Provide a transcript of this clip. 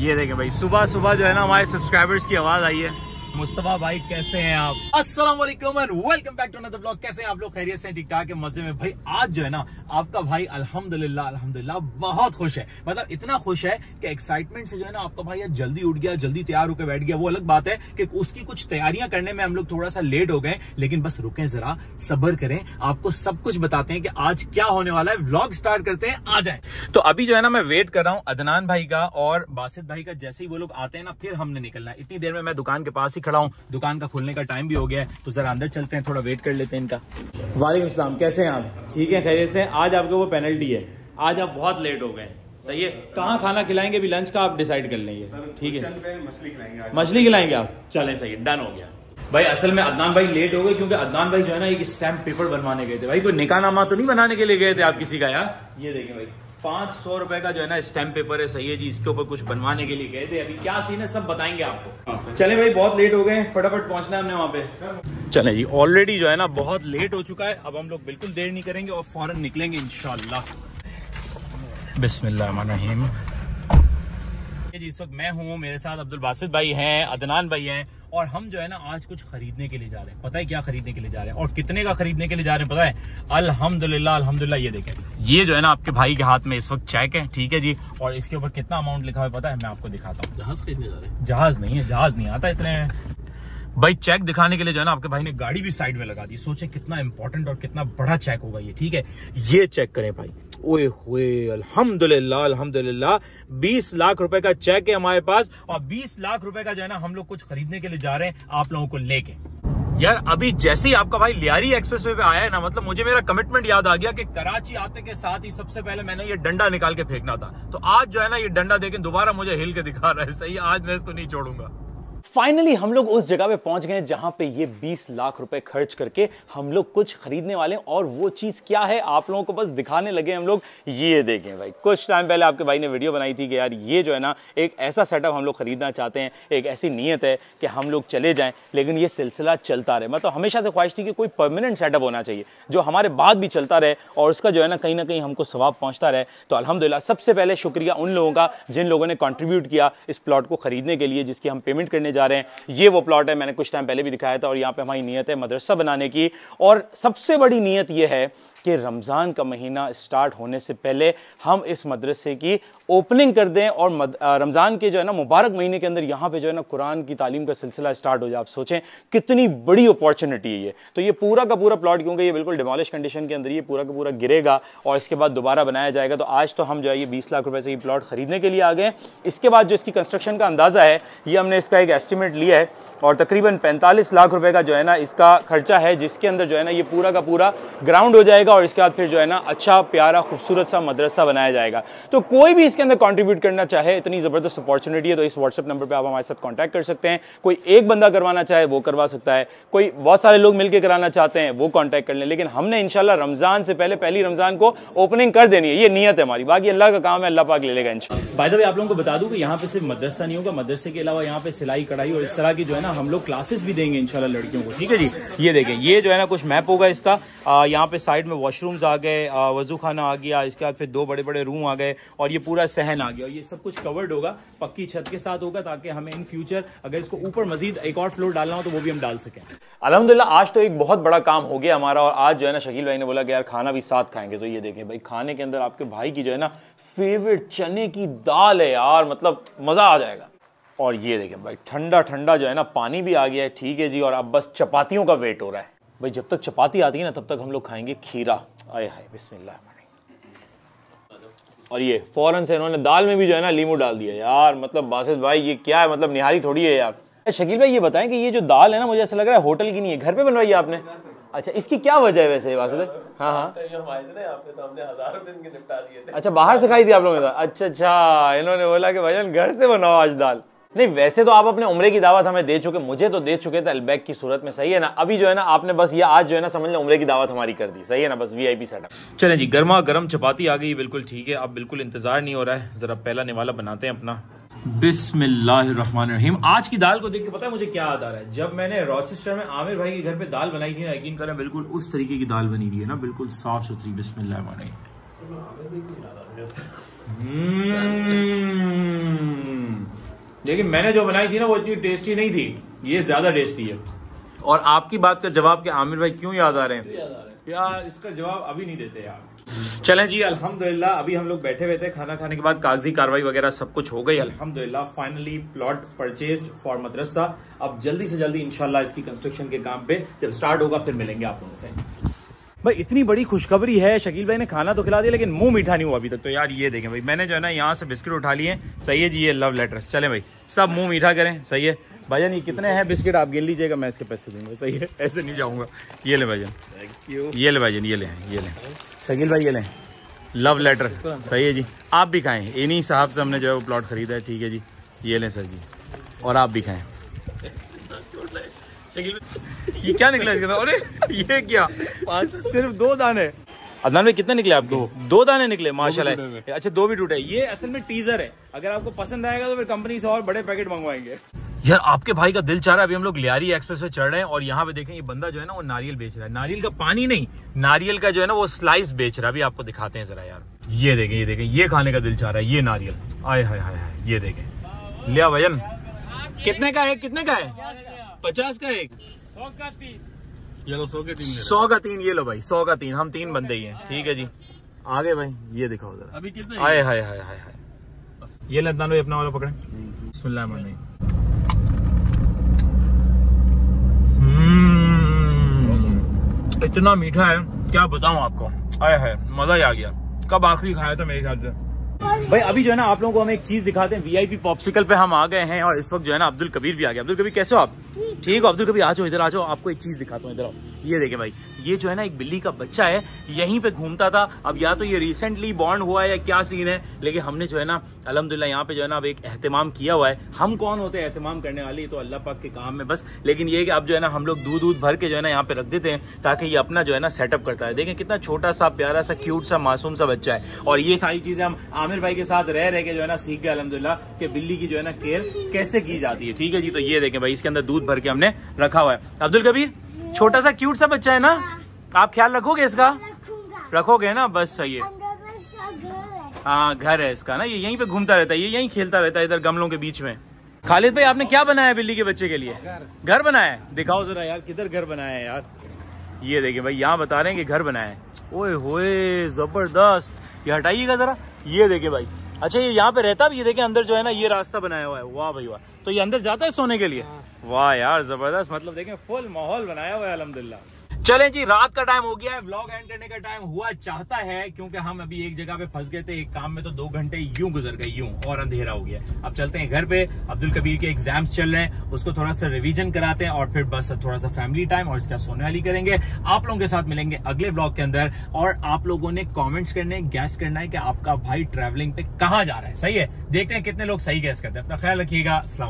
ये देखें भाई सुबह सुबह जो है ना हमारे सब्सक्राइबर्स की आवाज़ आई है। मुस्तफ़ा भाई, कैसे हैं आप? अस्सलाम and welcome back to another blog कैसे हैं आप लोग? खैरियत से ठीक ठाक है? मज़े में। भाई, आज जो है ना, आपका भाई, अल्हम्दुलिल्लाह अल्हम्दुलिल्लाह, बहुत खुश है। मतलब इतना खुश है कि एक्साइटमेंट से जो है ना, आपका भाई आज जल्दी उठ गया, जल्दी तैयार होकर बैठ गया। वो अलग बात है कि उसकी कुछ तैयारियाँ करने में हम लोग थोड़ा सा लेट हो गए लेकिन बस रुके जरा, सबर करें। आपको सब कुछ बताते हैं कि आज क्या होने वाला है। व्लॉग स्टार्ट करते हैं, आ जाए। तो अभी जो है ना, मैं वेट कर रहा हूँ अदनान भाई का और बासित भाई का। जैसे ही वो लोग आते हैं ना, फिर हमने निकलना इतनी देर में मैं दुकान के पास ही खड़ा हूँ। दुकान का खुलने का टाइम भी हो गया है तो जरा अंदर चलते हैं थोड़ा वेट कर लेते हैं इनका। वालेकुम सलाम कैसे हैं आप? ठीक है खैरियत से? आज आपको वो पेनल्टी है। आज आप बहुत लेट हो गए सही है? कहाँ खाना खिलाएँगे? अभी लंच का आप डिसाइड कर लेंगे। ठीक है। मछली खिलाएँगे मछली खिलाएँगे आप? चले सही डन हो गया। भाई असल में अदनान भाई लेट हो गए क्योंकि अदनान भाई जो है ना एक स्टैम्प पेपर बनवाने गए थे। भाई कोई निकाह नामा तो नहीं बनाने के लिए गए थे आप किसी का यार? ये देखें भाई। पाँच सौ रुपए का जो है ना स्टैम्प पेपर है, सही है जी, इसके ऊपर कुछ बनवाने के लिए गए थे अभी क्या सीन है, सब बताएँगे आपको। चले भाई, बहुत लेट हो गए फटाफट पहुँचना है हमने वहाँ पे। चले जी ऑलरेडी जो है ना बहुत लेट हो चुका है, अब हम लोग बिल्कुल देर नहीं करेंगे और फॉरन निकलेंगे इनशाला बिस्मिल्लाहिर्रहमानिर्रहीम जी इस वक्त मैं हूँ मेरे साथ अब्दुल बासित भाई हैं अदनान भाई हैं और हम जो है ना आज कुछ खरीदने के लिए जा रहे हैं। पता है क्या खरीदने के लिए जा रहे हैं? और कितने का खरीदने के लिए जा रहे हैं पता है? अल्हम्दुलिल्लाह अल्हम्दुलिल्लाह ये देखें। ये जो है ना आपके भाई के हाथ में इस वक्त चेक है ठीक है जी? और इसके ऊपर कितना अमाउंट लिखा हुआ है पता है? मैं आपको दिखाता हूँ। जहाज़ खरीदने जा रहे हैं। जहाज़ नहीं है जहाज़ नहीं आता इतने। भाई चेक दिखाने के लिए जो है ना, आपके भाई ने गाड़ी भी साइड में लगा दी। सोचे कितना इंपॉर्टेंट और कितना बड़ा चेक होगा ये, ठीक है? ये चेक करें भाई। ओए हुए, अल्हम्दुलिल्लाह अल्हम्दुलिल्लाह। 20 लाख रुपए का चेक है हमारे पास और 20 लाख रुपए का जो है ना, हम लोग कुछ खरीदने के लिए जा रहे हैं आप लोगों को लेके। यार, अभी जैसे ही आपका भाई लियारी एक्सप्रेस वे पे आया है ना मतलब मुझे मेरा कमिटमेंट याद आ गया कि कराची आते के साथ ही सबसे पहले मैंने ये डंडा निकाल के फेंकना था। तो आज जो है ना, ये डंडा देखें, दोबारा मुझे हिल के दिखा रहा है। सही, आज मैं इसको नहीं छोड़ूँगा। फाइनली हम लोग उस जगह पे पहुँच गए जहाँ पे ये 20 लाख रुपए खर्च करके हम लोग कुछ खरीदने वाले हैं। और वो चीज़ क्या है, आप लोगों को बस दिखाने लगे हम लोग। ये देखें भाई, कुछ टाइम पहले आपके भाई ने वीडियो बनाई थी कि यार ये जो है ना, एक ऐसा सेटअप हम लोग खरीदना चाहते हैं, एक ऐसी नीयत है कि हम लोग चले जाएँ, लेकिन ये सिलसिला चलता रहे। मतलब हमेशा से ख्वाहिश थी कि कोई परमानेंट सेटअप होना चाहिए, जो हमारे बाद भी चलता रहे और उसका जो है ना, कहीं ना कहीं हमको स्वाब पहुँचता रहे। तो अलहमदिल्ला सबसे पहले शुक्रिया उन लोगों का जिन लोगों ने कॉन्ट्रीब्यूट किया इस प्लॉट को खरीदने के लिए, जिसकी हम पेमेंट करने जा रहे हैं। ये वो प्लॉट है, मैंने कुछ टाइम पहले भी दिखाया था और यहाँ पे हमारी नीयत है मदरसा बनाने की। और सबसे बड़ी नीयत यह है कि रमज़ान का महीना स्टार्ट होने से पहले हम इस मदरसे की ओपनिंग कर दें और रमज़ान के जो है ना मुबारक महीने के अंदर यहाँ पे जो है ना कुरान की तालीम का सिलसिला स्टार्ट हो जाए, आप सोचें कितनी बड़ी अपॉर्चुनिटी है ये। तो ये पूरा का पूरा प्लॉट क्योंकि ये बिल्कुल डिमोलिश कंडीशन के अंदर ये पूरा का पूरा गिरेगा और इसके बाद दोबारा बनाया जाएगा। तो आज तो हम जो है ये बीस लाख रुपये से ये प्लॉट खरीदने के लिए आ गए इसके बाद जो इसकी कंस्ट्रक्शन का अंदाज़ा है, ये हमने इसका एक एस्टिमेट लिया है और तकरीबन पैंतालीस लाख रुपये का जो है ना इसका खर्चा है, जिसके अंदर जो है ना ये पूरा का पूरा ग्राउंड हो जाएगा और इसके बाद फिर जो है ना अच्छा प्यारा, खूबसूरत सा मदरसा बनाया जाएगा। तो कोई भी इसके अंदर कंट्रीब्यूट करना चाहे, इतनी ज़बरदस्त अपॉर्चुनिटी है तो इस व्हाट्सअप नंबर पर आप हमारे साथ कॉन्टैक्ट कर सकते हैं। कोई एक बंदा करवाना चाहे, वो करवा सकता है। कोई बहुत सारे लोग मिलकर कराना चाहते हैं, वो कॉन्टैक्ट कर लें। लेकिन हमने इंशाल्लाह रमज़ान से पहले, पहली रमज़ान को ओपनिंग कर देनी है। ये नीयत है हमारी। बाकी अल्लाह का काम है, अल्लाह पाक ले लेगा बाय द वे आप लोगों को बता दूँ कि यहाँ पे सिर्फ़ मदरसा नहीं होगा, मदरसे के अलावा यहाँ पे सिलाई, कढ़ाई और इस तरह की जो है ना, हम लोग क्लासेस भी देंगे इंशाल्लाह लड़कियों को। ठीक है जी? ये देखें, ये जो है ना, कुछ मैप होगा इसका। यहाँ पे साइड में वॉशरूम्स आ गए वज़ू खाना आ गया, इसके बाद फिर दो बड़े बड़े रूम आ गए और ये पूरा सहन आ गया और ये सब कुछ कवर्ड होगा, पक्की छत के साथ होगा ताकि हमें इन फ्यूचर अगर इसको ऊपर मजीद एक और फ्लोर डालना हो तो वो भी हम डाल सकें। अलहमदिल्ला आज तो एक बहुत बड़ा काम हो गया हमारा और आज जो है ना शकील भाई ने बोला कि यार खाना भी साथ खाएँगे तो ये देखें भाई, खाने के अंदर आपके भाई की जो है ना फेवरेट चने की दाल है यार मतलब मज़ा आ जाएगा। और ये देखें भाई ठंडा ठंडा जो है ना पानी भी आ गया है, ठीक है जी, और अब बस चपातियों का वेट हो रहा है। भाई जब तक चपाती आती है ना तब तक हम लोग खाएँगे खीरा। आए हाय बिस्मिल्लाह। और ये फ़ौरन से इन्होंने दाल में भी जो है ना लीमू डाल दिया। यार मतलब बासित भाई ये क्या है? मतलब निहारी थोड़ी है यार। शकील भाई ये बताएँ कि ये जो दाल है ना मुझे ऐसा लग रहा है होटल की नहीं है। घर पे बनवाई है आपने? अच्छा इसकी क्या वजह है वैसे वासित हाँ हाँ। अच्छा बाहर से खाई थी आप लोगों ने अच्छा अच्छा इन्होंने बोला कि भाईजान घर से बनाओ आज दाल। नहीं वैसे तो आप अपने उम्र की दावत हमें दे चुके मुझे तो दे चुके थे अलबैक की सूरत में सही है ना? अभी जो है ना आपने बस ये आज जो है ना समझ लो उम्र की दावत हमारी कर दी सही है ना? बस वीआईपी सेटअप चले जी गर्मा गर्म चपाती आ गई बिल्कुल ठीक है अब बिल्कुल इंतज़ार नहीं हो रहा है जरा पहला निवाला बनाते हैं अपना। बिस्मिल्लाहिर्रहमानिर्रहीम। आज की दाल को देख के पता है मुझे क्या याद आ रहा है? जब मैंने रोचेस्टर में आमिर भाई के घर पे दाल बनाई थी ना यकीन करें बिल्कुल उस तरीके की दाल बनी हुई है ना बिल्कुल साफ़ सुथरी बिस्मिल्लाहिर्रहमानिर्रहीम। लेकिन मैंने जो बनाई थी ना वो इतनी टेस्टी नहीं थी। ये ज़्यादा टेस्टी है। और आपकी बात का जवाब के आमिर भाई क्यों याद आ रहे हैं? यार इसका जवाब अभी नहीं देते यार। चलें जी अल्हम्दुलिल्लाह अभी हम लोग बैठे हुए थे खाना खाने के बाद कागज़ी कार्रवाई वगैरह सब कुछ हो गई। अल्हम्दुलिल्लाह फाइनली प्लॉट परचेज फॉर मदरसा। अब जल्दी से जल्दी इंशाल्लाह इसकी कंस्ट्रक्शन के काम पे जब स्टार्ट होगा फिर मिलेंगे आप उनसे भाई इतनी बड़ी खुशखबरी है शकील भाई ने खाना तो खिला दिया लेकिन मुँह मीठा नहीं हुआ अभी तक। तो यार ये देखें भाई मैंने जो है ना यहाँ से बिस्किट उठा लिए सही है जी ये लव लेटर्स चले भाई सब मुँह मीठा करें सही है। भाईजान ये कितने हैं बिस्किट? आप गिन लीजिएगा मैं इसके पैसे दूँगा सही है? ऐसे नहीं जाऊँगा। ये ले भाईजान। ये ले भाईजान ये ले ये ले। शकील भाई ये ले। लव लेटर सही है जी। आप भी खाएँ। इन्हीं साहब से हमने जो है वो प्लॉट खरीदा है ठीक है जी। ये लें सर जी। और आप भी खाएँ। ये क्या निकला इसके? अरे ये क्या? पाँच सिर्फ़ दो दाने। अदनान भाई कितने निकले आपके? दो। दाने निकले माशाल्लाह। अच्छा दो भी टूटे। ये असल में टीजर है। अगर आपको पसंद आएगा तो फिर कंपनी से और बड़े पैकेट मंगवाएँगे। यार आपके भाई का दिल चाह रहा है अभी हम लोग लियारी एक्सप्रेस पे चढ़ रहे हैं और यहाँ पे देखें ये बंदा जो है ना वो नारियल बेच रहा है। नारियल का पानी नहीं नारियल का जो है ना वो स्लाइस बेच रहा है। अभी आपको दिखाते हैं जरा यार। ये देखें ये देखें ये खाने का दिल चाह रहा है ये नारियल। आय हाय हाय हाय ये देखें। लिया भजन कितने का है कितने का है? पचास का एक ये लो सौ के तीन सौ का तीन ये लो भाई सौ का तीन हम तीन बंदे ही हैं ठीक है जी। आगे भाई ये दिखाओ जरा। अभी कितने हाय हाय हाय हाय हाय ये ले अदनान भाई अपना वाला पकड़े। बिस्मिल्लाह हम्म। इतना मीठा है क्या बताऊँ आपको? आया है मज़ा ही आ गया। कब आखिरी खाया था मेरे ख्याल से? भाई अभी जो है ना आप लोगों को हम एक चीज़ दिखाते हैं वीआईपी पॉप्सिकल पे हम आ गए हैं और इस वक्त जो है ना अब्दुल कबीर भी आ गया। अब्दुल कबीर कैसे हो आप? ठीक। हो? अब्दुल कबीर आ जाओ इधर आ जाओ आपको एक चीज़ दिखाता हूँ इधर आओ। ये देखे भाई ये जो है ना, एक बिल्ली का बच्चा है, यहीं पे घूमता था। अब या तो ये रिसेंटली बॉर्न हुआ है या क्या सीन है, लेकिन हमने जो है ना अलहमदिल्ला यहाँ पे जो है ना, अब एक एहतमाम किया हुआ है। हम कौन होते हैं एहतमाम करने वाले? तो अल्लाह पाक के काम में बस। लेकिन ये कि अब जो है ना, हम लोग दूध दूध भर के जो है ना, यहाँ पे रख देते हैं, ताकि ये अपना जो है ना सेटअप करता है। देखें कितना छोटा सा प्यारा सा क्यूट सा मासूम सा बच्चा है। और ये सारी चीज़ें हम आमिर भाई के साथ रह रह के जो है ना, सीख गए अलहमदुल्ला कि बिल्ली की जो है ना केयर कैसे की जाती है। ठीक है जी तो ये देखें भाई, इसके अंदर दूध भर के हमने रखा हुआ है। अब्दुल कबीर? छोटा सा क्यूट सा बच्चा है ना? आप ख्याल रखोगे इसका? रखोगे। ना? बस सही है। है। हाँ घर है इसका ना। ये यहीं पे घूमता रहता है ये यहीं खेलता रहता है इधर गमलों के बीच में। खालिद भाई आपने क्या बनाया बिल्ली के बच्चे के लिए? घर बनाया है? दिखाओ जरा यार किधर घर बनाया है यार? ये देखिए भाई यहाँ बता रहे हैं कि घर बनाया है। ओए होए ज़बरदस्त। ये हटाइएगा जरा। ये देखिए भाई अच्छा ये यहाँ पे रहता भी ये देखे अंदर जो है ना ये रास्ता बनाया हुआ है। वाह भाई वाह। तो ये अंदर जाता है सोने के लिए? वाह यार ज़बरदस्त। मतलब देखे फुल माहौल बनाया हुआ है अलहमदिल्ला चलें जी, रात का टाइम हो गया है व्लॉग एंड करने का टाइम हुआ चाहता है, क्योंकि हम अभी एक जगह पे फंस गए थे, एक काम में तो दो घंटे यूँ गुजर गए यूँ, और अंधेरा हो गया अब चलते हैं घर पे, अब्दुल कबीर के एग्ज़ाम्स चल रहे हैं, उसको थोड़ा सा रिवीजन कराते हैं, और फिर बस थोड़ा सा फैमिली टाइम और इसका सोने वाली करेंगे। आप लोगों के साथ मिलेंगे अगले ब्लॉग के अंदर, और आप लोगों ने कॉमेंट्स करने गैस करना है कि आपका भाई ट्रेवलिंग पे कहाँ जा रहा है। सही है? देखते हैं कितने लोग सही गैस करते हैं। अपना ख्याल रखिएगा। असला